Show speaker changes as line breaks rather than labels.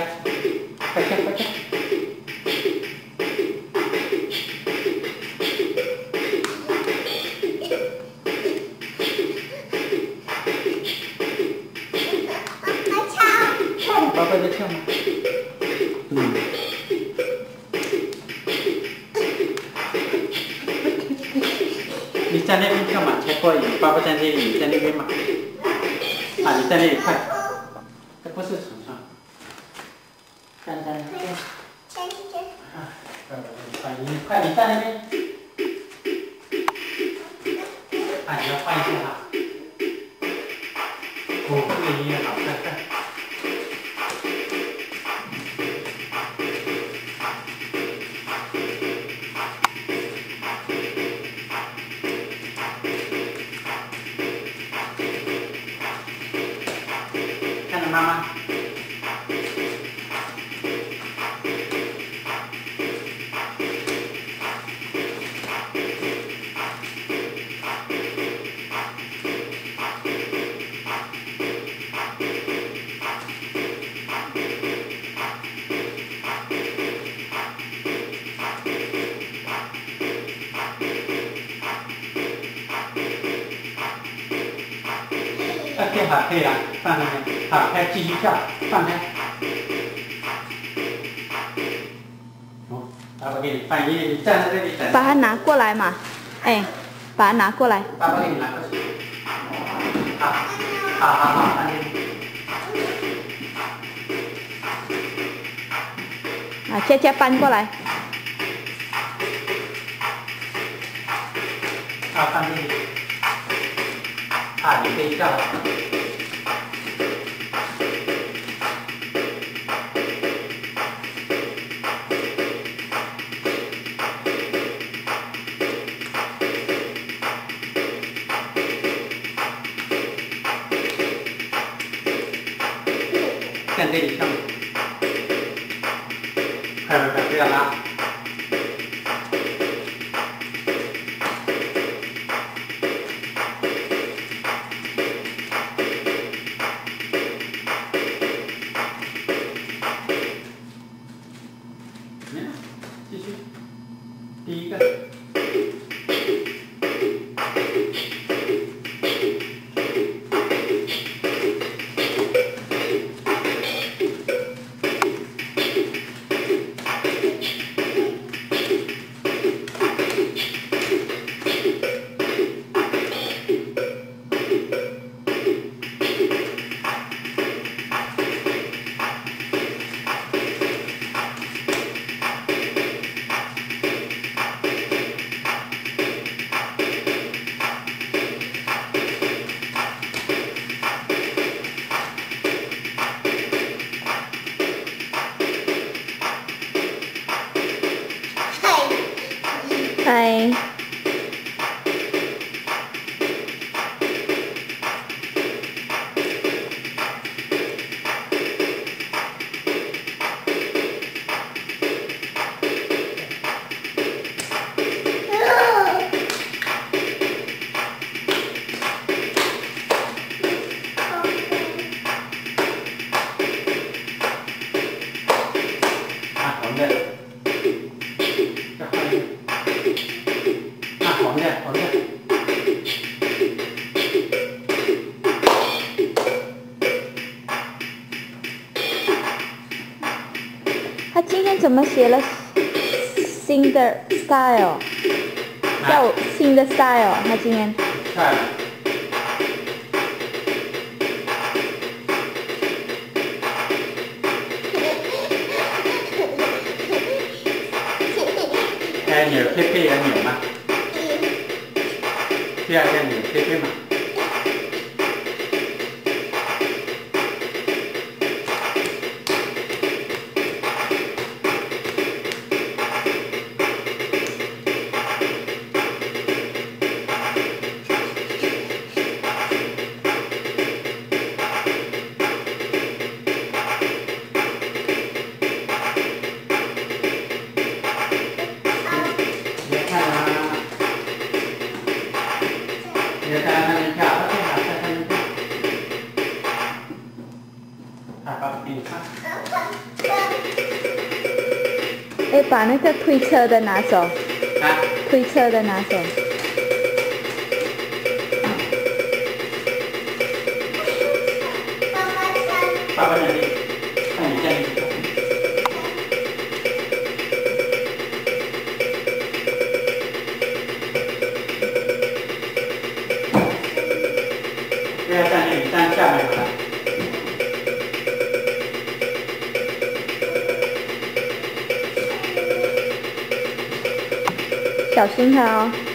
快快快快！你在那边跳嘛，才过瘾。爸爸在那里，你在那边嘛。啊，你在那里快。站在那边。啊，快，你快，你在那边。哎，要换一下哈。哦，这个音乐好，快快。看 OK，好，可以了，放那边。好，开继续跳，放开。好，爸爸给你放音乐，你站在这里等。
把它拿过来嘛，哎，把它拿过来。
爸爸给你拿过去。好，好好好，放进去。
啊，佳佳搬过来。
好，放进去。啊，你可以跳了。站这里跳。快快快，不要拉。
嗨。他今天怎么写了新的 style？叫新的 style，他今天
帅了。哎，扭佩佩也扭吗？第二个扭佩佩嘛。
哎，把那个推车的拿走，推车的拿走。
爸爸，你
小心它哦。